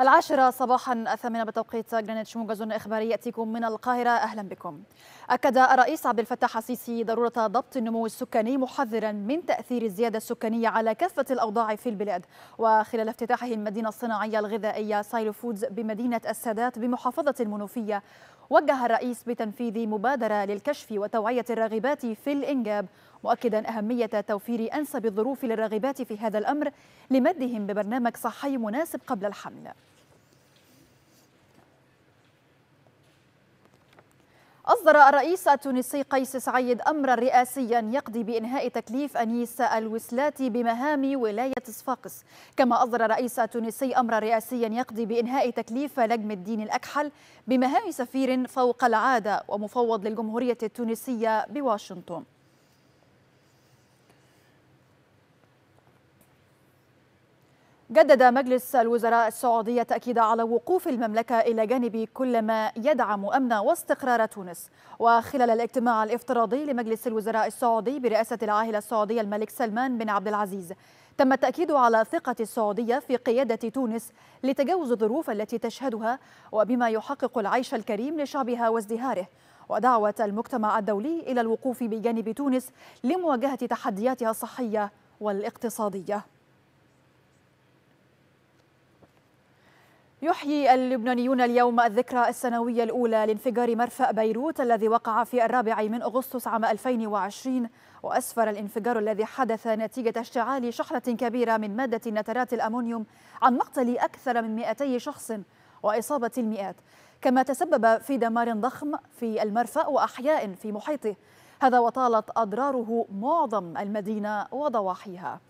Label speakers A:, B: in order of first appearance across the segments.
A: العاشرة صباحا الثامنة بتوقيت جرينتش موجز إخباري يأتيكم من القاهرة. أهلا بكم. أكد الرئيس عبد الفتاح السيسي ضرورة ضبط النمو السكاني محذرا من تأثير الزيادة السكانية على كافة الأوضاع في البلاد. وخلال افتتاحه المدينة الصناعية الغذائية سايلو فودز بمدينة السادات بمحافظة المنوفية. وجه الرئيس بتنفيذ مبادرة للكشف وتوعية الراغبات في الإنجاب مؤكدا أهمية توفير أنسب الظروف للراغبات في هذا الأمر لمدهم ببرنامج صحي مناسب قبل الحمل. أصدر الرئيس التونسي قيس سعيد أمرا رئاسيا يقضي بإنهاء تكليف أنيس الوسلاتي بمهام ولاية صفاقس. كما أصدر الرئيس التونسي أمرا رئاسيا يقضي بإنهاء تكليف نجم الدين الأكحل بمهام سفير فوق العادة ومفوض للجمهورية التونسية بواشنطن. جدد مجلس الوزراء السعودي التأكيد على وقوف المملكة إلى جانب كل ما يدعم أمن واستقرار تونس. وخلال الاجتماع الافتراضي لمجلس الوزراء السعودي برئاسة العاهل السعودي الملك سلمان بن عبد العزيز تم التأكيد على ثقة السعودية في قيادة تونس لتجاوز الظروف التي تشهدها وبما يحقق العيش الكريم لشعبها وازدهاره. ودعوة المجتمع الدولي إلى الوقوف بجانب تونس لمواجهة تحدياتها الصحية والاقتصادية. يحيي اللبنانيون اليوم الذكرى السنوية الأولى لانفجار مرفأ بيروت الذي وقع في الرابع من أغسطس عام 2020 وأسفر الانفجار الذي حدث نتيجة اشتعال شحنة كبيرة من مادة نترات الأمونيوم عن مقتل أكثر من 200 شخص وإصابة المئات. كما تسبب في دمار ضخم في المرفأ وأحياء في محيطه. هذا وطالت أضراره معظم المدينة وضواحيها.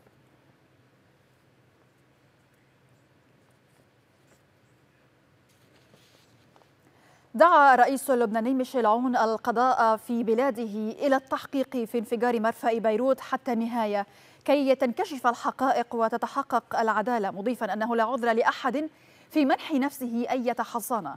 A: دعا الرئيس اللبناني ميشيل عون القضاء في بلاده إلى التحقيق في انفجار مرفأ بيروت حتى النهاية كي تنكشف الحقائق وتتحقق العدالة مضيفا أنه لا عذر لأحد في منح نفسه أي حصانة.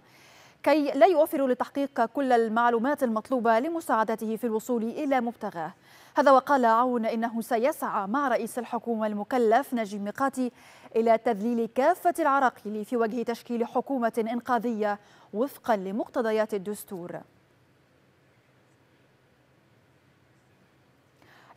A: كي لا يوفر لتحقيق كل المعلومات المطلوبة لمساعدته في الوصول إلى مبتغاه. هذا وقال عون إنه سيسعى مع رئيس الحكومة المكلف نجيب ميقاتي إلى تذليل كافة العراقيل في وجه تشكيل حكومة إنقاذية وفقا لمقتضيات الدستور.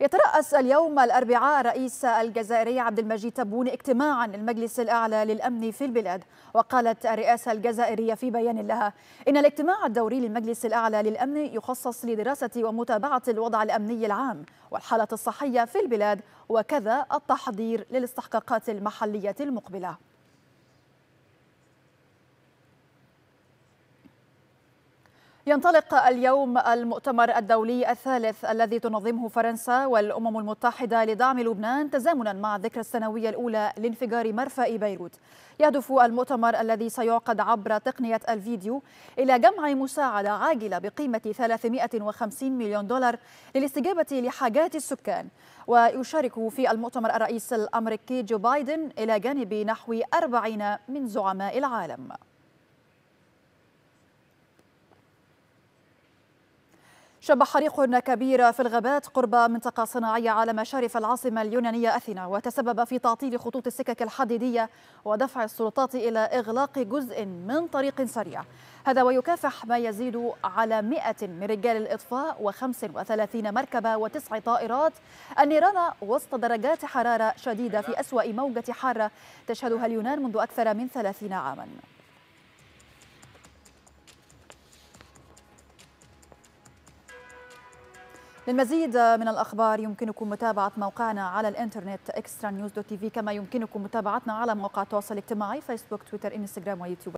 A: يترأس اليوم الأربعاء الرئيس الجزائري عبد المجيد تبون اجتماعا للمجلس الأعلى للأمن في البلاد. وقالت الرئاسة الجزائرية في بيان لها إن الاجتماع الدوري للمجلس الأعلى للأمن يخصص لدراسة ومتابعة الوضع الأمني العام والحالة الصحية في البلاد وكذا التحضير للاستحقاقات المحلية المقبلة. ينطلق اليوم المؤتمر الدولي الثالث الذي تنظمه فرنسا والأمم المتحدة لدعم لبنان تزامنا مع الذكرى السنوية الأولى لانفجار مرفأ بيروت. يهدف المؤتمر الذي سيعقد عبر تقنية الفيديو إلى جمع مساعدة عاجلة بقيمة 350 مليون دولار للاستجابة لحاجات السكان. ويشارك في المؤتمر الرئيس الأمريكي جو بايدن إلى جانب نحو 40 من زعماء العالم. شب حريق كبير في الغابات قرب منطقة صناعية على مشارف العاصمة اليونانية أثينا وتسبب في تعطيل خطوط السكك الحديدية ودفع السلطات إلى إغلاق جزء من طريق سريع. هذا ويكافح ما يزيد على 100 من رجال الإطفاء و35 مركبة وتسع طائرات. النيران وسط درجات حرارة شديدة في أسوأ موجة حارة تشهدها اليونان منذ أكثر من 30 عاماً. للمزيد من الأخبار يمكنكم متابعة موقعنا على الإنترنت إكسترا نيوز dot TV كما يمكنكم متابعتنا على مواقع التواصل الاجتماعي فيسبوك تويتر إنستغرام ويوتيوب